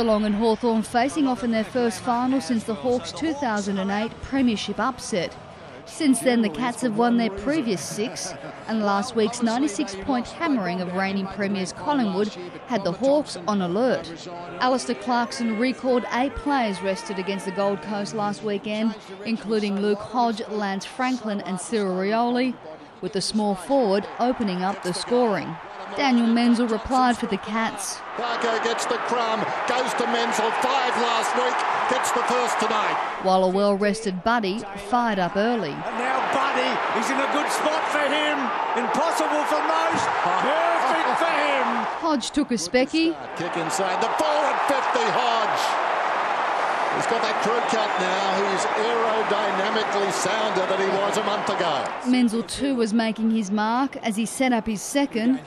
Geelong and Hawthorn facing off in their first final since the Hawks' 2008 Premiership upset. Since then, the Cats have won their previous six, and last week's 96 point hammering of reigning premiers Collingwood had the Hawks on alert. Alastair Clarkson recalled eight players rested against the Gold Coast last weekend, including Luke Hodge, Lance Franklin, and Cyril Rioli, with the small forward opening up the scoring. Daniel Menzel replied for the Cats. Parker gets the crumb, goes to Menzel, five last week, gets the first tonight. While a well rested Buddy fired up early. And now Buddy, he's in a good spot for him. Impossible for most, perfect for him. Hodge took a specky. Kick inside, the forward 50, Hodge. He's got that crew cut now. He's aerodynamically sounder than he was a month ago. Menzel too was making his mark as he set up his second.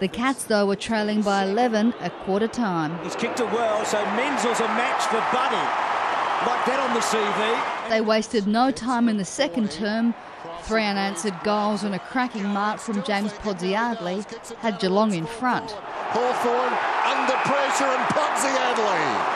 The Cats, though, were trailing by 11 at quarter time. He's kicked it well, so Menzel's a match for Buddy. Like that on the CV. They wasted no time in the second term. Three unanswered goals and a cracking mark from James Podsiadly had Geelong in front. Hawthorn under pressure and Podsiadly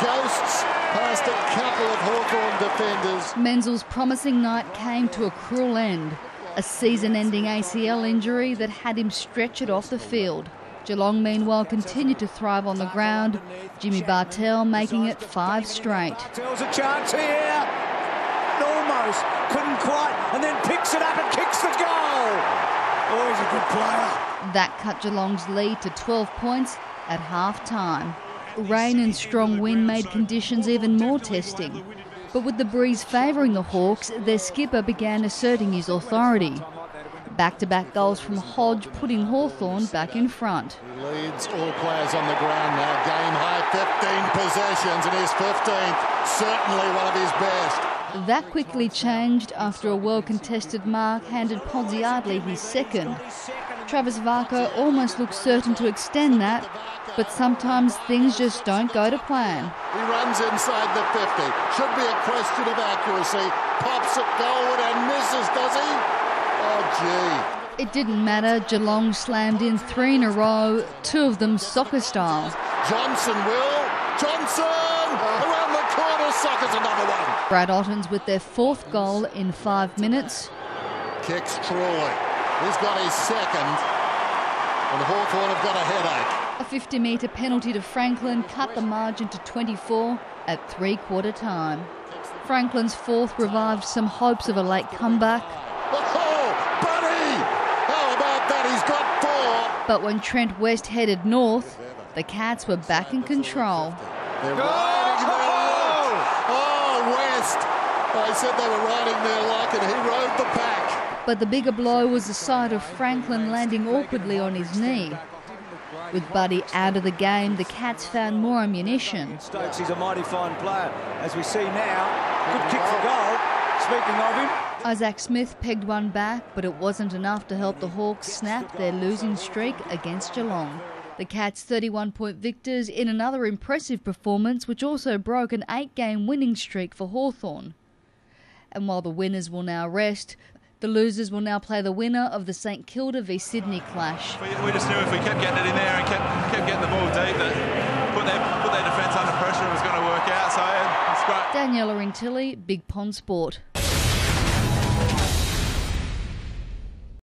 ghosts past a couple of Hawthorn defenders. Menzel's promising night came to a cruel end. A season ending ACL injury that had him stretch it off the field. Geelong, meanwhile, continued to thrive on the ground. Jimmy Bartel making it five straight. Bartel's a chance here. Almost. Couldn't quite. And then picks it up and kicks the goal. Oh, he's a good player. That cut Geelong's lead to 12 points at half time. Rain and strong wind made conditions even more testing. But with the breeze favouring the Hawks, their skipper began asserting his authority. Back to back goals from Hodge putting Hawthorn back in front. He leads all players on the ground now. Game high 15 possessions and his 15th, certainly one of his best. That quickly changed after a well contested mark handed Podsiadly his second. Travis Varcoe almost looked certain to extend that, but sometimes things just don't go to plan. He runs inside the 50. Should be a question of accuracy. Pops it goalward and misses, does he? Oh, gee. It didn't matter. Geelong slammed in three in a row, two of them soccer style. Johnson will. Johnson! Around the corner, Soccer's another one. Brad Ottens with their fourth goal in five minutes. Kicks Truly. He's got his second, and Hawthorn have got a headache. A 50 metre penalty to Franklin cut the margin to 24 at three quarter time. Franklin's fourth revived some hopes of a late comeback. Oh, buddy! How about that? He's got four. But when Trent West headed north, the Cats were back in control. They're riding their. Oh, West! I said they were riding their luck, and he rode the pack. But the bigger blow was the sight of Franklin landing awkwardly on his knee. With Buddy out of the game, the Cats found more ammunition. Stokes is a mighty fine player. As we see now, good kick for goal. Speaking of him, Isaac Smith pegged one back, but it wasn't enough to help the Hawks snap their losing streak against Geelong. The Cats 31 point victors in another impressive performance, which also broke an eight game winning streak for Hawthorn. And while the winners will now rest, the losers will now play the winner of the St Kilda v Sydney clash. We, just knew if we kept getting it in there and kept, kept getting the ball deep, that put their, put their defence under pressure, it was going to work out. So it's great. Daniela Intilli, Big Pond Sport.